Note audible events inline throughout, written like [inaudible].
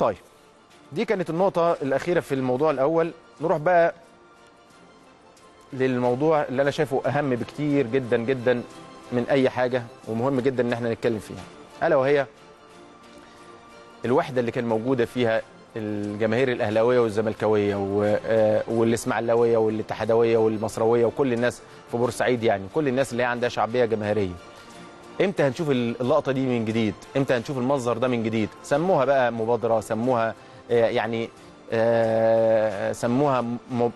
طيب دي كانت النقطة الأخيرة في الموضوع الأول. نروح بقى للموضوع اللي أنا شايفه أهم بكتير جدا جدا من أي حاجة ومهم جدا إن إحنا نتكلم فيها. ألا وهي الوحدة اللي كان موجودة فيها الجماهير الأهلاوية والزملكاوية آه، والإسماعيلاوية والاتحادوية والمصراوية وكل الناس في بورسعيد يعني كل الناس اللي هي عندها شعبية جماهيرية. إمتى هنشوف اللقطة دي من جديد؟ إمتى هنشوف المنظر ده من جديد؟ سموها بقى مبادرة سموها آه، يعني آه، سموها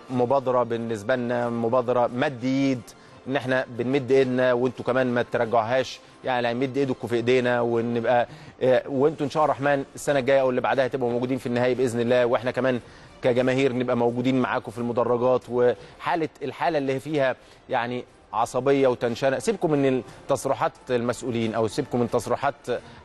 مبادرة بالنسبة لنا مبادرة مد ايد إن إحنا بنمد إيدنا وإنتوا كمان ما ترجعوهاش. يعني مد إيدكم في إيدينا ونبقى آه، وإنتوا إن شاء الله الرحمن السنة الجاية أو اللي بعدها تبقوا موجودين في النهائي بإذن الله. وإحنا كمان كجماهير نبقى موجودين معاكم في المدرجات. وحالة الحالة اللي فيها يعني عصبية وتنشنه سيبكم من تصريحات المسؤولين أو سيبكم من تصريحات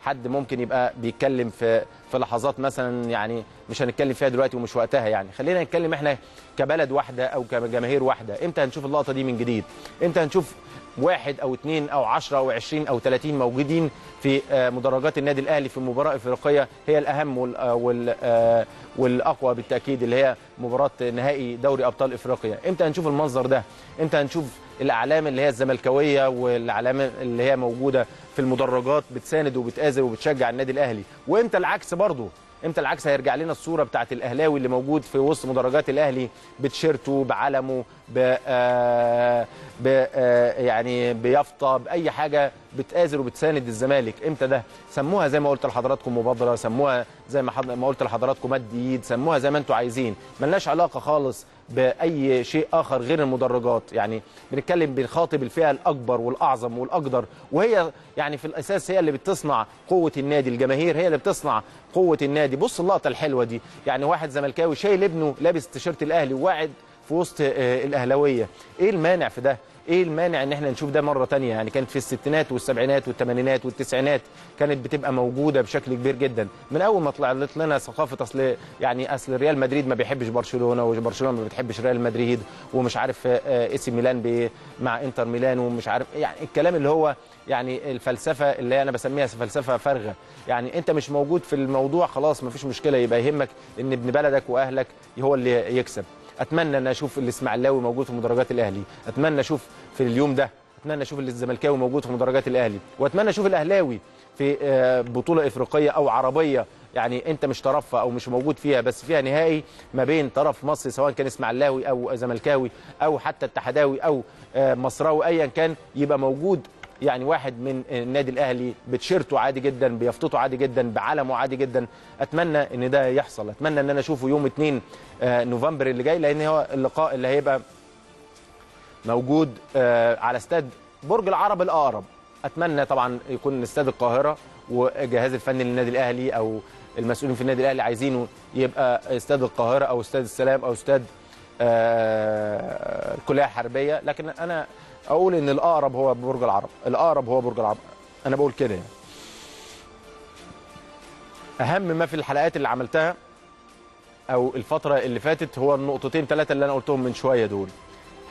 حد ممكن يبقى بيتكلم في في لحظات مثلا يعني مش هنتكلم فيها دلوقتي ومش وقتها يعني. خلينا نتكلم إحنا كبلد واحدة أو كجماهير واحدة. إمتى هنشوف اللقطة دي من جديد؟ إمتى هنشوف واحد أو اثنين أو عشرة أو عشرين أو ثلاثين موجودين في آه، مدرجات النادي الأهلي في مباراه افريقيه هي الأهم آه، آه، والأقوى بالتأكيد اللي هي مباراة نهائي دوري أبطال إفريقيا. إمتى هنشوف المنظر ده؟ إمتى هنشوف الأعلام اللي هي الزملكاوية والأعلام اللي هي موجودة في المدرجات بتساند وبتآزر وبتشجع النادي الأهلي؟ وإمتى العكس برضه إمتى العكس هيرجع لنا الصورة بتاعت الأهلاوي اللي موجود في وسط مدرجات الأهلي بتيشيرته بعلمه ب آه، ب آه، يعني بيافطة بأي حاجة بتآزر وبتساند الزمالك. إمتى ده؟ سموها زي ما قلت لحضراتكم مبادرة سموها زي ما ما قلت لحضراتكم مد ايد سموها زي ما أنتم عايزين. ملناش علاقة خالص بأي شيء آخر غير المدرجات. يعني بنتكلم بنخاطب الفئة الأكبر والأعظم والأقدر وهي يعني في الأساس هي اللي بتصنع قوة النادي الجماهير هي اللي بتصنع قوة النادي. بص اللقطة الحلوة دي يعني واحد زملكاوي شايل ابنه لابس تيشيرت الأهلي وواعد في وسط آه، الأهلاوية. إيه المانع في ده؟ إيه المانع ان إحنا نشوف ده مرة تانية؟ يعني كانت في الستينات والسبعينات والثمانينات والتسعينات كانت بتبقى موجودة بشكل كبير جدا. من أول ما طلعت لنا ثقافة أصل يعني أصل ريال مدريد ما بيحبش برشلونة وبرشلونة ما بتحبش ريال مدريد ومش عارف آه، إي سي ميلان مع إنتر ميلان ومش عارف يعني الكلام اللي هو يعني الفلسفة اللي أنا بسميها فلسفة فارغة. يعني أنت مش موجود في الموضوع خلاص ما فيش مشكلة يبقى يهمك إن ابن بلدك وأهلك هو اللي يكسب. أتمنى أن أشوف الإسماعيلاوي موجود في مدرجات الأهلي. أتمنى أشوف في اليوم ده أتمنى أشوف الزملكاوي موجود في مدرجات الأهلي. وأتمنى أشوف الأهلاوي في آه، بطولة إفريقية أو عربية. يعني أنت مش طرفها أو مش موجود فيها بس فيها نهائي ما بين طرف مصري سواء كان إسماعيلاوي أو زملكاوي أو حتى اتحداوي أو آه، مصراوي ايا كان يبقى موجود يعني واحد من النادي الأهلي بتشيرته عادي جدا بيفطته عادي جدا بعلمه عادي جدا. أتمنى إن ده يحصل. أتمنى إن أنا أشوفه يوم 2 آه، نوفمبر اللي جاي لأن هو اللقاء اللي هيبقى موجود آه، على استاد برج العرب الأقرب. أتمنى طبعا يكون استاد القاهرة والجهاز الفني للنادي الأهلي أو المسؤولين في النادي الأهلي عايزينه يبقى استاد القاهرة أو استاد السلام أو استاد آه، الكلية الحربية. لكن أنا أقول إن الأقرب هو برج العرب. الأقرب هو برج العرب. أنا بقول كده يعني. أهم ما في الحلقات اللي عملتها أو الفترة اللي فاتت هو النقطتين ثلاثة اللي أنا قلتهم من شوية دول.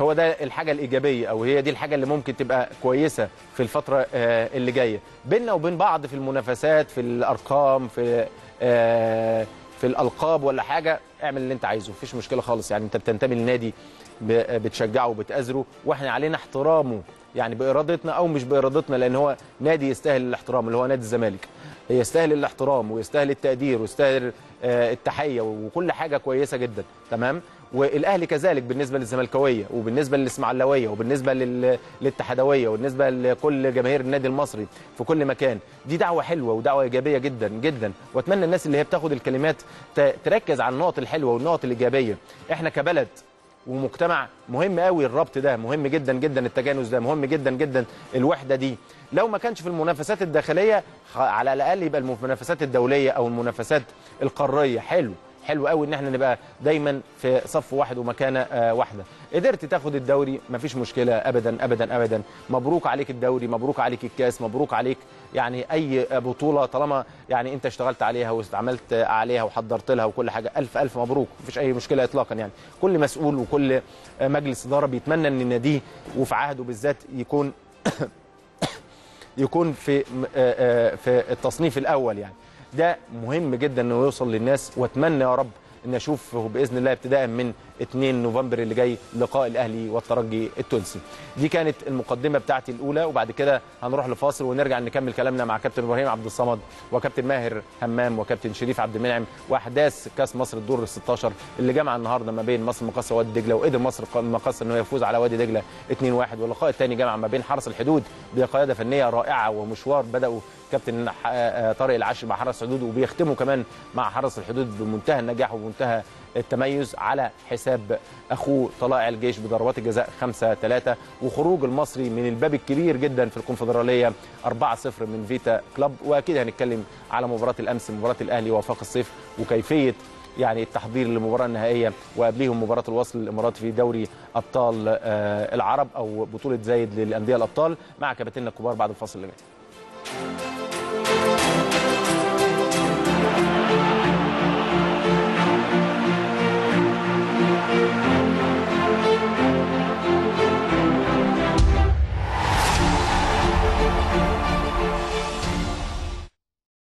هو ده الحاجة الإيجابية أو هي دي الحاجة اللي ممكن تبقى كويسة في الفترة آه، اللي جاية. بيننا وبين بعض في المنافسات في الأرقام في آه، في الألقاب ولا حاجة اعمل اللي انت عايزه مفيش مشكلة خالص. يعني انت بتنتمي للنادي بتشجعه وبتأزره وإحنا علينا احترامه يعني بإرادتنا أو مش بإرادتنا لأن هو نادي يستاهل الاحترام اللي هو نادي الزمالك. يستاهل الاحترام ويستاهل التقدير ويستاهل آه، التحية وكل حاجة كويسة جدا. تمام؟ والأهلي كذلك بالنسبة للزملكاوية وبالنسبة للإسماعيلاوية وبالنسبة لل- للاتحادوية وبالنسبة لكل جماهير النادي المصري في كل مكان. دي دعوة حلوة ودعوة إيجابية جدا جدا. وأتمنى الناس اللي هي بتاخد الكلمات تركز على النقط الحلوة والنقط الإيجابية. إحنا كبلد ومجتمع مهم قوي الربط ده مهم جدا جدا التجانس ده مهم جدا جدا الوحدة دي. لو ما كانش في المنافسات الداخلية على الأقل يبقى المنافسات الدولية أو المنافسات القارية. حلو. حلو قوي ان إحنا نبقى دايما في صف واحد ومكانة آه، واحدة. قدرت تاخد الدوري؟ مفيش مشكلة ابدا ابدا ابدا. مبروك عليك الدوري مبروك عليك الكاس مبروك عليك يعني أي بطولة طالما يعني أنت اشتغلت عليها واستعملت عليها وحضرت لها وكل حاجة. ألف ألف مبروك مفيش أي مشكلة اطلاقا يعني. كل مسؤول وكل مجلس إدارة بيتمنى إن النادي وفي عهده بالذات يكون [coughs] يكون في آه، آه، في التصنيف الأول يعني. ده مهم جدا إنه يوصل للناس وأتمنى يا رب إن أشوفه بإذن الله ابتداء من 2 نوفمبر اللي جاي لقاء الأهلي والترجي التونسي. دي كانت المقدمة بتاعتي الأولى وبعد كده هنروح لفاصل ونرجع نكمل كلامنا مع كابتن إبراهيم عبد الصمد وكابتن ماهر همام وكابتن شريف عبد المنعم وأحداث كأس مصر الدور ال 16 اللي جمع النهارده ما بين مصر المقاصه ووادي دجلة وقدر مصر المقاصه إنه يفوز على وادي دجلة 2-1 واللقاء الثاني جمع ما بين حرس الحدود بقيادة فنية رائعة ومشوار بداوا كابتن طارق العشر مع حرس الحدود وبيختموا كمان مع حرس الحدود بمنتهى النجاح وبمنتهى التميز على حساب أخوه طلائع الجيش بضربات الجزاء 5 3 وخروج المصري من الباب الكبير جدا في الكونفدرالية 4 0 من فيتا كلوب وأكيد هنتكلم على مباراة الأمس مباراة الأهلي وفاق الصيف وكيفية يعني التحضير للمباراة النهائية. وقبليهم مباراة الوصل الاماراتي في دوري أبطال العرب أو بطولة زايد للأندية الأبطال. مع كباتننا الكبار بعد الفاصل اللي جاي.